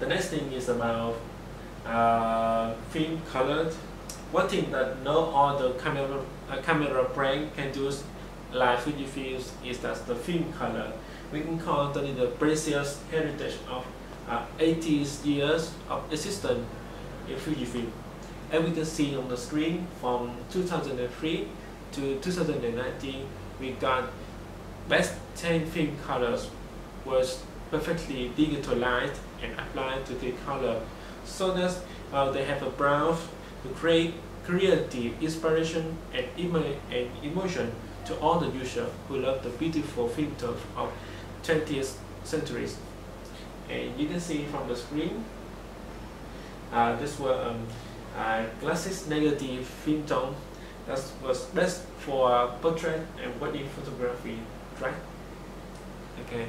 the next thing is about uh, film colored. One thing that no other camera uh, camera brand can do like Fujifilm is that the film color. We can call that the precious heritage of uh, 80 years of existence in Fujifilm. And we can see on the screen from 2003 to 2019, we got best 10 film colors was perfectly digitalized and applied to the color so that uh, they have a browse to create creative inspiration and, emo and emotion to all the users who love the beautiful film tones of 20th centuries. And you can see from the screen, uh, this was um, uh, classic negative film tone that was best for portrait and wedding photography, right? Okay.